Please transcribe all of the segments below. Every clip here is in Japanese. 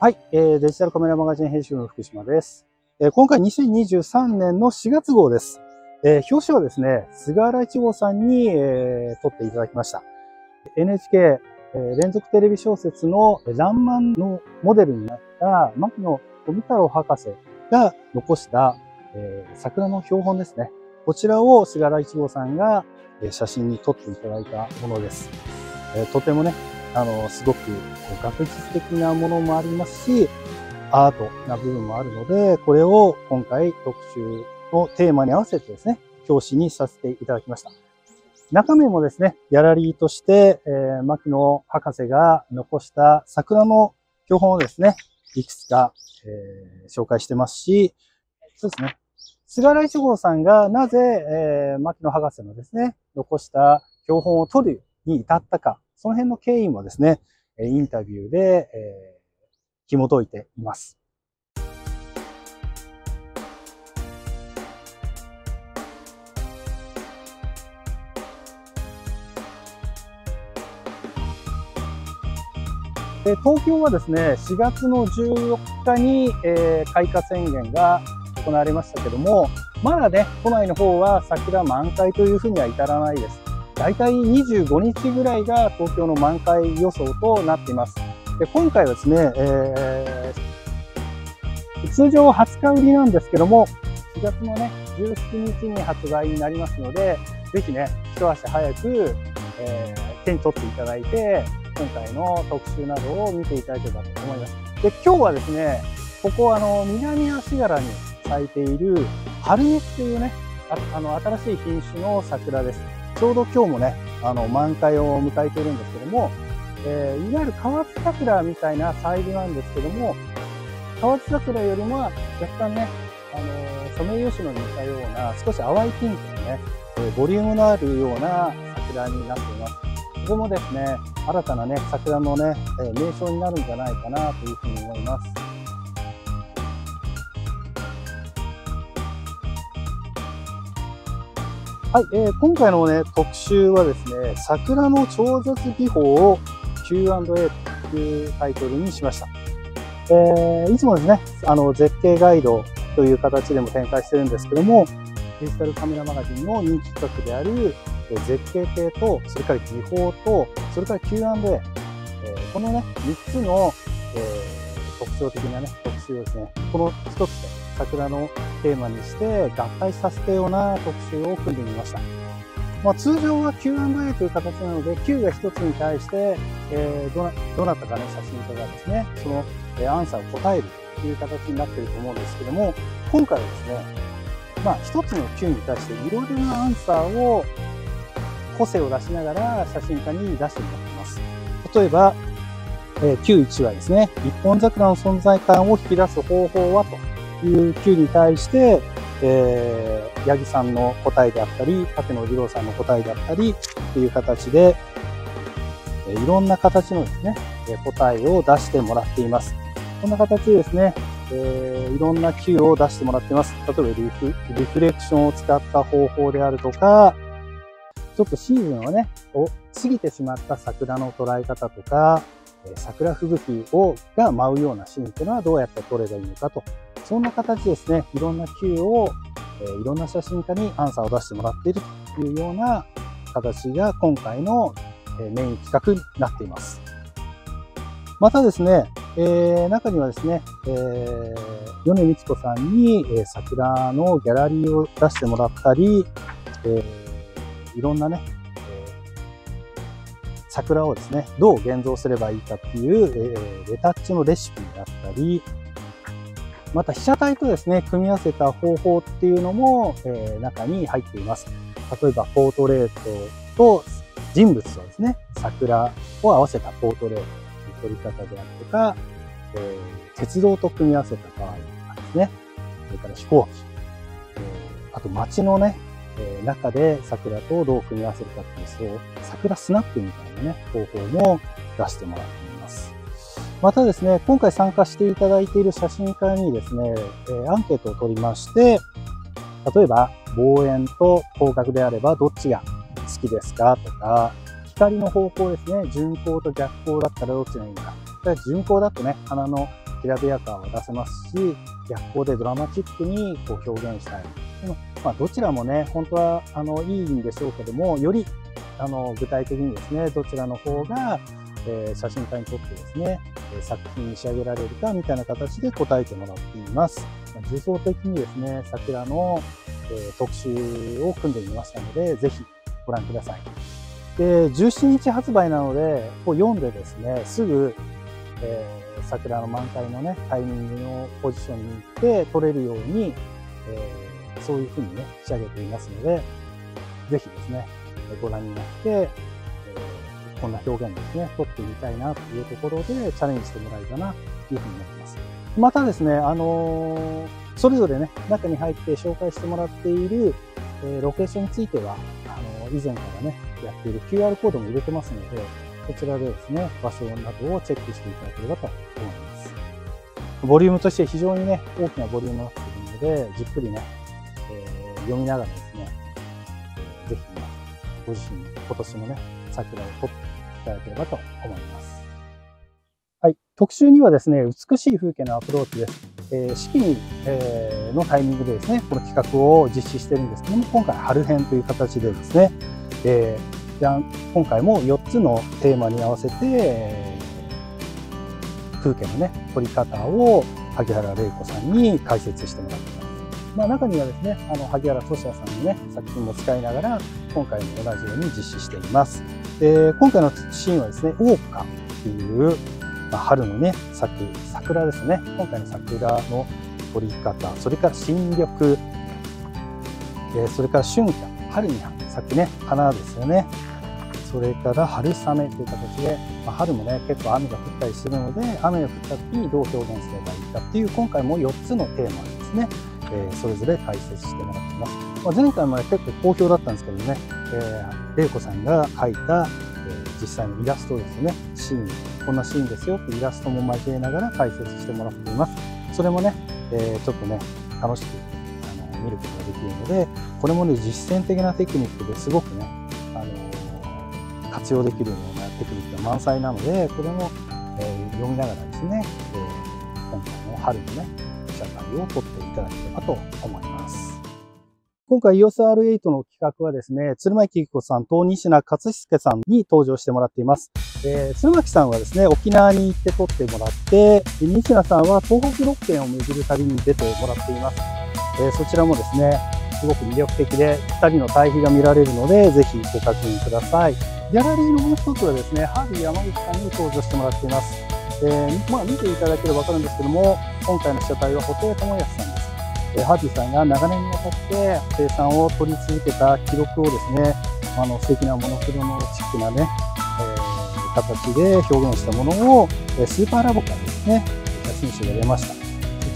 はい、えー、デジタルカメラマガジン編集の福島です。えー、今回2023年の4月号です。えー、表紙はですね、菅原一号さんに、えー、撮っていただきました。NHK、えー、連続テレビ小説のらんまんのモデルになった牧野富太郎博士が残した、えー、桜の標本ですね。こちらを菅原一号さんが写真に撮っていただいたものです。えー、とてもね、あの、すごく学術的なものもありますし、アートな部分もあるので、これを今回特集のテーマに合わせてですね、表紙にさせていただきました。中身もですね、ギャラリーとして、えー、牧野博士が残した桜の標本をですね、いくつか、えー、紹介してますし、そうですね、菅原一号さんがなぜ、えー、牧野博士のですね、残した標本を取るに至ったか、その辺の経緯もですね、インタビューで、えー、紐解いています。東京はですね、4月の14日に、えー、開花宣言が行われましたけども、まだね、都内の方は桜満開というふうには至らないです。大体25日ぐらいが東京の満開予想となっています。で今回はですね、えー、通常20日売りなんですけども、4月のね、17日に発売になりますので、ぜひね、一足早く、えー、手に取っていただいて、今回の特集などを見ていただければと思います。で、今日はですね、ここあの、南足柄に咲いている、春熱っていうね、ああの、新しい品種の桜です。ちょうど今日もね、あの、満開を迎えているんですけども、えー、いわゆる河津桜みたいなサイズなんですけども、河津桜よりも若干ね、あのソメイヨシノに似たような少し淡いピンクのね、えー、ボリュームのあるような桜になっています。ここもですね、新たなね、桜のね、えー、名称になるんじゃないかなというふうに思います。はい、えー、今回のね、特集はですね、桜の超絶技法を Q&A というタイトルにしました。えー、いつもですね、あの、絶景ガイドという形でも展開してるんですけども、デジタルカメラマガジンの人気企画である、え絶景系と、それから技法と、それから Q&A、えー、このね、3つの、えー、特徴的なね、特集をですね、この1つで桜のテーマにして合体させたような特集を組んでみました。まあ、通常は Q&A という形なので、Q が1つに対して、えー、どなどなたかの写真家がですね、その、えアンサーを答えるという形になっていると思うんですけども、今回はですね、まあ、1つの Q に対していろいろなアンサーを個性を出しながら写真家に出してもらっています。例えば、えー、Q1 はですね、一本桜の存在感を引き出す方法はという Q に対して、えー、八木さんの答えであったり、竹野二郎さんの答えであったり、という形で、えいろんな形のですね、え答えを出してもらっています。こんな形でですね、えー、いろんな Q を出してもらっています。例えばリフリフレクションを使った方法であるとか、ちょっとシーズンをね、を過ぎてしまった桜の捉え方とか、桜吹雪をが舞うようなシーンっていうのはどうやって撮ればいいのかとそんな形ですね、いろんな Q を、え、いろんな写真家にアンサーを出してもらっているというような形が今回の、えメイン企画になっています。またですね、えー、中にはですね、えー、米光子さんに、え、桜のギャラリーを出してもらったり、えー、いろんなね、桜をですね、どう現像すればいいかっていう、えー、レタッチのレシピだったり、また被写体とですね、組み合わせた方法っていうのも、えー、中に入っています。例えば、ポートレートと人物とですね、桜を合わせたポートレートの撮り方であるとか、えー、鉄道と組み合わせた場合とかですね、それから飛行機、えー、あと街のね、えー、中で桜とどう組み合わせるかっていう、そう、桜スナップみたいなね、方法も出してもらっています。またですね、今回参加していただいている写真家にですね、え、アンケートを取りまして、例えば望遠と広角であればどっちが好きですかとか、光の方向ですね、順光と逆光だったらどっちがいいのか。順光だとね、花のきらびやかは出せますし、逆光でドラマチックにこう表現したい。でもまあ、どちらもね、本当はあのいいんでしょうけども、よりあの具体的にですね、どちらの方が、えー、写真家にとってですね、作品に仕上げられるかみたいな形で答えてもらっています。重層的にですね、桜の、え特集を組んでみましたので、ぜひご覧ください。で、17日発売なので、こう読んでですね、すぐ、えー、桜の満開のね、タイミングのポジションに行って撮れるように、えー、そういう風にね、仕上げていますので、ぜひですね、ご覧になって、えー、こんな表現ですね、撮ってみたいなというところでチャレンジしてもらえたなというふうに思ってます。またですね、あのー、それぞれね、中に入って紹介してもらっている、えー、ロケーションについては、あのー、以前からね、やっている QR コードも入れてますので、こちらでですね、場所などをチェックしていただければと思います。ボリュームとして非常にね、大きなボリュームになっているので、じっくりね、えー、読みながらですね、えー、ぜひ、ね、ご自身今年のね、桜を撮っていただければと思います。はい。特集にはですね、美しい風景のアプローチです。えー、四季に、えー、のタイミングでですね、この企画を実施してるんですけども、今回春編という形でですね、えー、じゃ今回も4つのテーマに合わせて、風景のね、撮り方を萩原玲子さんに解説してもらっています。まあ、中にはですね、あの萩原俊也さんのね、作品も使いながら、今回も同じように実施しています。で今回のシーンはですね、大花っていう、まあ、春のね、咲く桜ですね。今回の桜の撮り方、それから新緑、えそれから春夏、春に咲くね、花ですよね。それから春雨という形で、まあ、春もね、結構雨が降ったりするので、雨が降った時にどう表現すればいいかっていう、今回も4つのテーマですね、えー、それぞれ解説してもらってます。まあ、前回も、ね、結構好評だったんですけどね、えー、玲子さんが描いた、えー、実際のイラストですね、シーン、こんなシーンですよってイラストも交えながら解説してもらっています。それもね、えー、ちょっとね、楽しく見ることができるので、これもね、実践的なテクニックですごくね、あの活用できるようなテクニックが満載なので、これも、えー、読みながらですね、えー、今回の春のね、社会を撮っていただければと思います。今回 EOSR8 の企画はですね、鶴巻紀子さんと西名勝介さんに登場してもらっています。えー、鶴巻さんはですね、沖縄に行って撮ってもらって、西名さんは東北6県を巡る旅に出てもらっています。えー、そちらもですね、すごく魅力的で、2人の対比が見られるので、ぜひご確認ください。ギャラリーのもう一つはですね、ハービー山口さんに登場してもらっています。えー、まあ、見ていただければわかるんですけども、今回の被写体は布袋智康さんです。えハービーさんが長年にわたって生産を取り続けた記録をですね、あの素敵なモノクロのチックなね、えー、形で表現したものを、えスーパーラボからですね、写真集が出ました。こ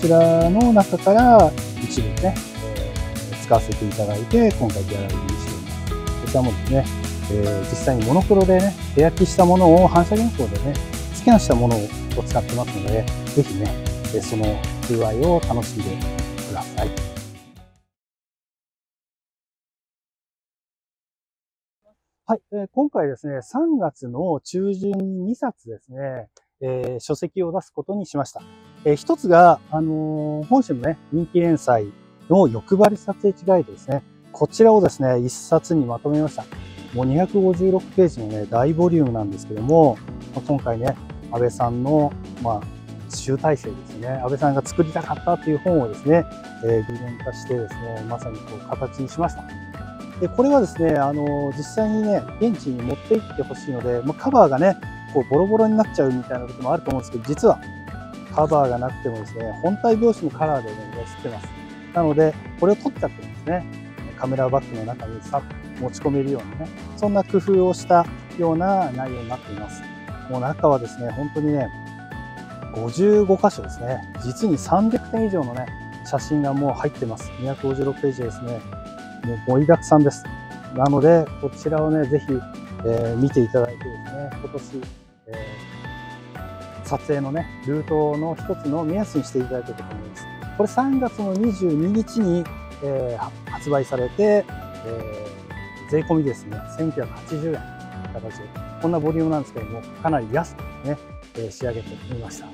ちらの中から一部ね、えー、使わせていただいて、今回ギャラリーにしています。こちらもですね、えー、実際にモノクロでね、手焼きしたものを反射原稿でね、スキャンしたものを使ってますので、ぜひね、その風合いを楽しんでください。はい、え、今回ですね、3月の中旬に2冊ですね、えー、書籍を出すことにしました。えー、一つが、あのー、本誌のね、人気連載の欲張り撮影地ガイドですね。こちらをですね、一冊にまとめました。もう256ページのね、大ボリュームなんですけども、今回ね、安倍さんの、まあ、集大成ですね、安倍さんが作りたかったという本をですね、えー、具現化してですね、まさにこう形にしました。で、これはですね、あの、実際にね、現地に持って行ってほしいので、まあ、カバーがね、こうボロボロになっちゃうみたいなこともあると思うんですけど、実はカバーがなくてもですね、本体表紙のカラーでね、吸ってます。なので、これを取っちゃってるんですね。カメラバッグの中にさっと持ち込めるようなね、そんな工夫をしたような内容になっています。もう中はですね、本当にね、55箇所ですね。実に300点以上のね、写真がもう入ってます。256ページですね。もう盛りだくさんです。なので、こちらをね、ぜひ、えー、見ていただいてですね、今年、撮影のね、ルートの一つの目安にしていただければと思います。これ3月の22日に、えー、発売されて、えー、税込みですね、1980円という形で、こんなボリュームなんですけども、かなり安くね、え仕上げてみました。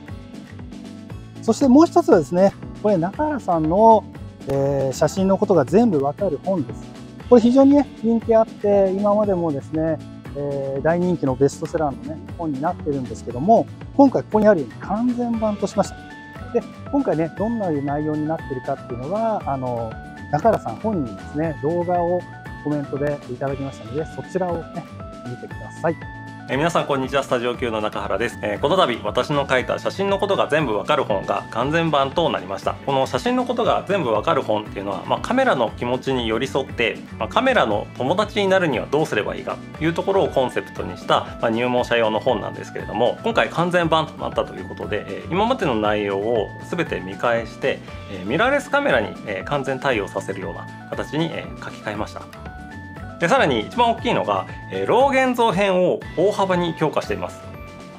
そしてもう一つはですね、これ中原さんの、え、写真のことが全部わかる本です。これ非常にね、人気あって、今までもですね、え、大人気のベストセラーのね、本になってるんですけども、今回ここにあるように完全版としました。で、今回ね、どんな内容になってるかっていうのは、あの、中原さん本人ですね、動画をコメントでいただきましたので、そちらをね、見てください。え皆さんこんにちはスタジオ級の中原です、えー、この度私の書いた写真のことが全部わかる本が完全版となりました。この写真のことが全部わかる本っていうのは、まあ、カメラの気持ちに寄り添って、まあ、カメラの友達になるにはどうすればいいかというところをコンセプトにした、まあ、入門者用の本なんですけれども今回完全版となったということで、えー、今までの内容を全て見返して、え、ミラーレスカメラに、え完全対応させるような形に、え書き換えました。でさらに一番大きいのが、えー、老現像編を大幅に強化しています。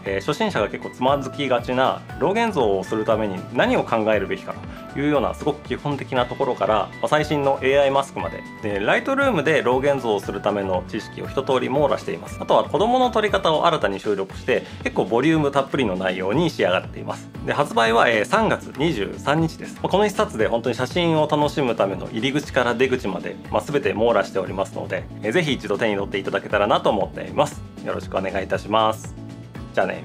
えー、初心者が結構つまずきがちな老現像をするために何を考えるべきかというようなすごく基本的なところから、まあ、最新の AI マスクまで。でライトルームで老現像をするための知識を一通り網羅しています。あとは子供の撮り方を新たに収録して結構ボリュームたっぷりの内容に仕上がっています。で発売は、えー、3月23日です、まあ、この1冊で本当に写真を楽しむための入り口から出口まで、まあ、全て網羅しておりますので、えー、ぜひ一度手に取っていただけたらなと思っています。よろしくお願いいたします。じゃあね